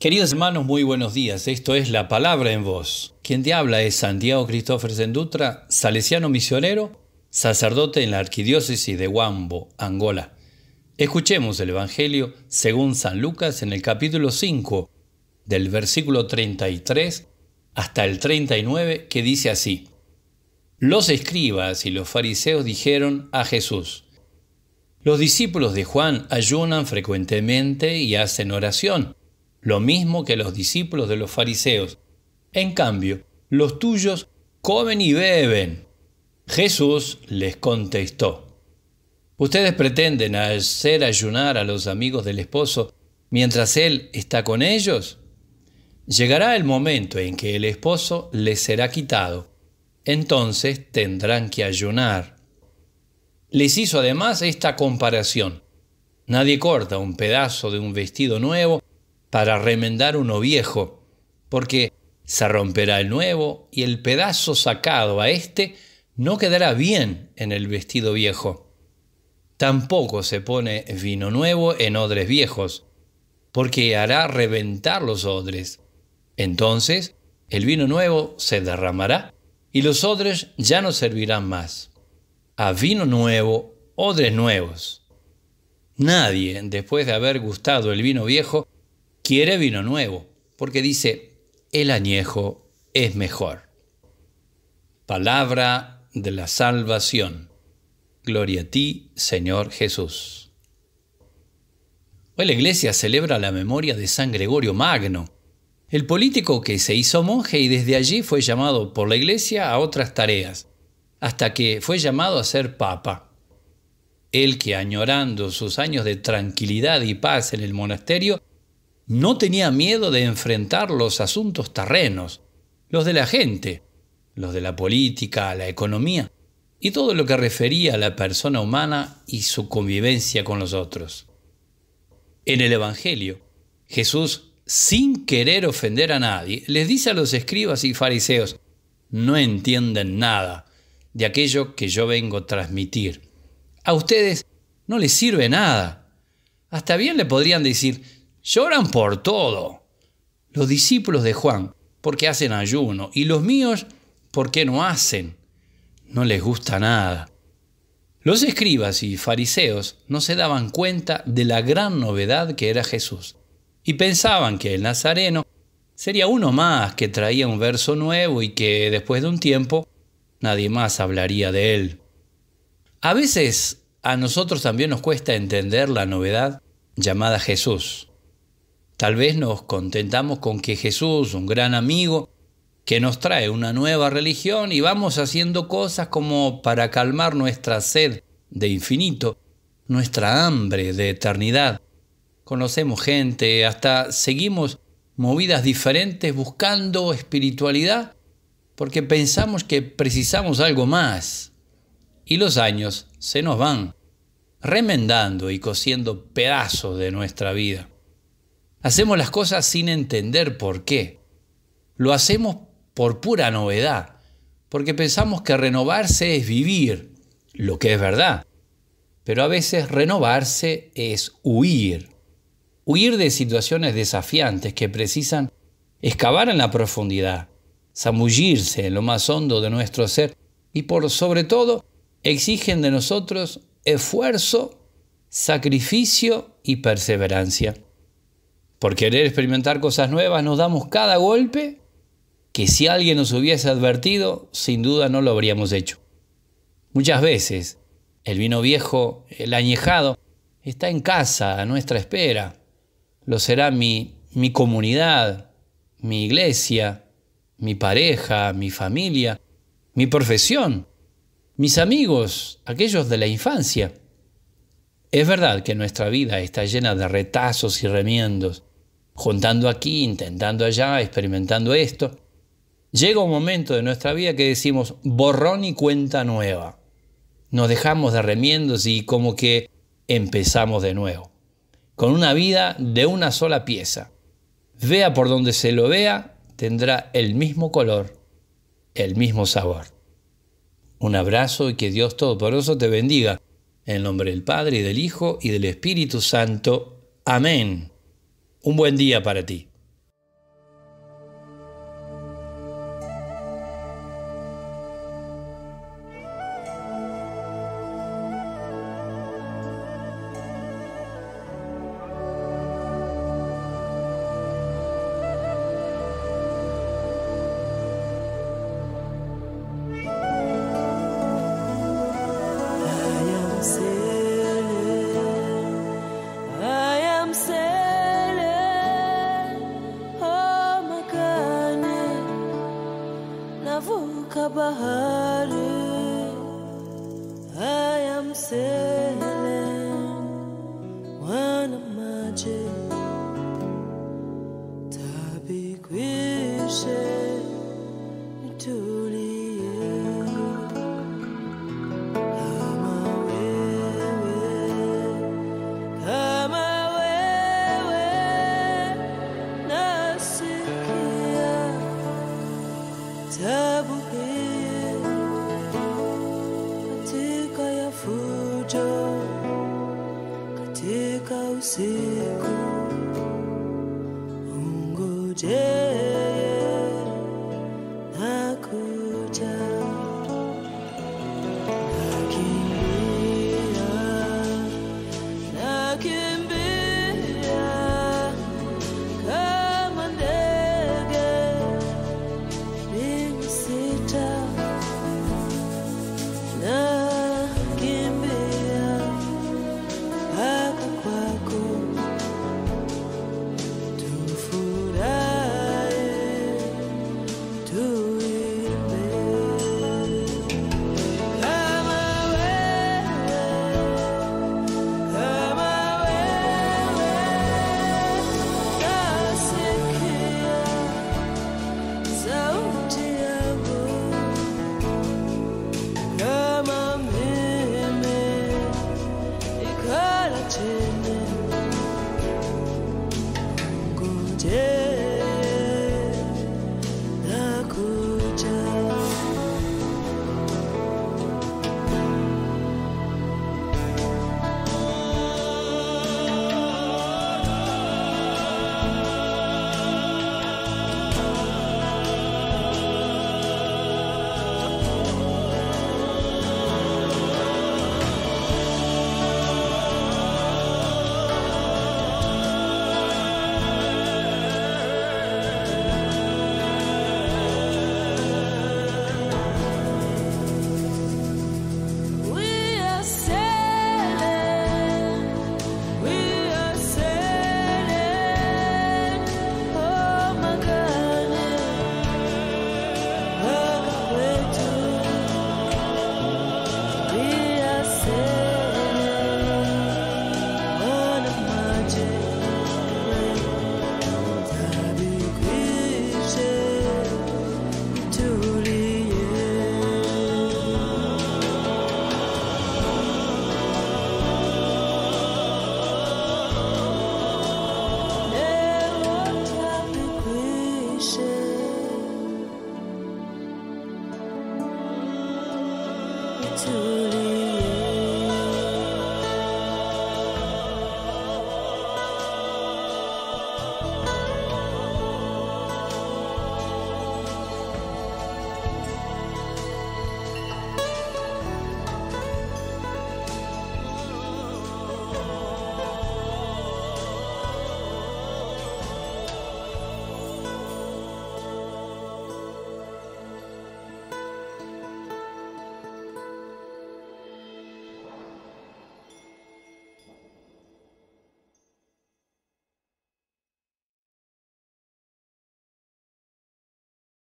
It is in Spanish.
Queridos hermanos, muy buenos días. Esto es La Palabra en Voz. Quien te habla es Santiago Cristófer Zendutra, salesiano misionero, sacerdote en la arquidiócesis de Huambo, Angola. Escuchemos el Evangelio según San Lucas en el capítulo 5, del versículo 33 hasta el 39, que dice así. Los escribas y los fariseos dijeron a Jesús, Los discípulos de Juan ayunan frecuentemente y hacen oración lo mismo que los discípulos de los fariseos. En cambio, los tuyos comen y beben. Jesús les contestó, Ustedes pretenden hacer ayunar a los amigos del esposo mientras él está con ellos. Llegará el momento en que el esposo les será quitado. Entonces tendrán que ayunar. Les hizo además esta comparación. Nadie corta un pedazo de un vestido nuevo para remendar uno viejo, porque se romperá el nuevo y el pedazo sacado a éste no quedará bien en el vestido viejo. Tampoco se pone vino nuevo en odres viejos, porque hará reventar los odres. Entonces el vino nuevo se derramará y los odres ya no servirán más. A vino nuevo, odres nuevos. Nadie, después de haber gustado el vino viejo, quiere vino nuevo, porque dice, el añejo es mejor. Palabra de la salvación. Gloria a ti, Señor Jesús. Hoy la iglesia celebra la memoria de San Gregorio Magno, el político que se hizo monje y desde allí fue llamado por la iglesia a otras tareas, hasta que fue llamado a ser papa. Él que añorando sus años de tranquilidad y paz en el monasterio, no tenía miedo de enfrentar los asuntos terrenos, los de la gente, los de la política, la economía y todo lo que refería a la persona humana y su convivencia con los otros. En el Evangelio, Jesús, sin querer ofender a nadie, les dice a los escribas y fariseos, no entienden nada de aquello que yo vengo a transmitir. A ustedes no les sirve nada. Hasta bien le podrían decir, Lloran por todo. Los discípulos de Juan, porque hacen ayuno, y los míos, porque no hacen. No les gusta nada. Los escribas y fariseos no se daban cuenta de la gran novedad que era Jesús, y pensaban que el Nazareno sería uno más que traía un verso nuevo y que después de un tiempo nadie más hablaría de él. A veces a nosotros también nos cuesta entender la novedad llamada Jesús. Tal vez nos contentamos con que Jesús, un gran amigo, que nos trae una nueva religión y vamos haciendo cosas como para calmar nuestra sed de infinito, nuestra hambre de eternidad. Conocemos gente, hasta seguimos movidas diferentes buscando espiritualidad porque pensamos que precisamos algo más. Y los años se nos van remendando y cosiendo pedazos de nuestra vida. Hacemos las cosas sin entender por qué. Lo hacemos por pura novedad, porque pensamos que renovarse es vivir, lo que es verdad. Pero a veces renovarse es huir. Huir de situaciones desafiantes que precisan excavar en la profundidad, zamullirse en lo más hondo de nuestro ser y por sobre todo exigen de nosotros esfuerzo, sacrificio y perseverancia. Por querer experimentar cosas nuevas nos damos cada golpe que si alguien nos hubiese advertido, sin duda no lo habríamos hecho. Muchas veces el vino viejo, el añejado, está en casa a nuestra espera. Lo será mi, mi comunidad, mi iglesia, mi pareja, mi familia, mi profesión, mis amigos, aquellos de la infancia. Es verdad que nuestra vida está llena de retazos y remiendos, juntando aquí, intentando allá, experimentando esto. Llega un momento de nuestra vida que decimos borrón y cuenta nueva. Nos dejamos de remiendos y como que empezamos de nuevo, con una vida de una sola pieza. Vea por donde se lo vea, tendrá el mismo color, el mismo sabor. Un abrazo y que Dios Todopoderoso te bendiga. En nombre del Padre y del Hijo y del Espíritu Santo. Amén. Un buen día para ti. kabahari I am sailing on a magic Tabi kwishe ituli see.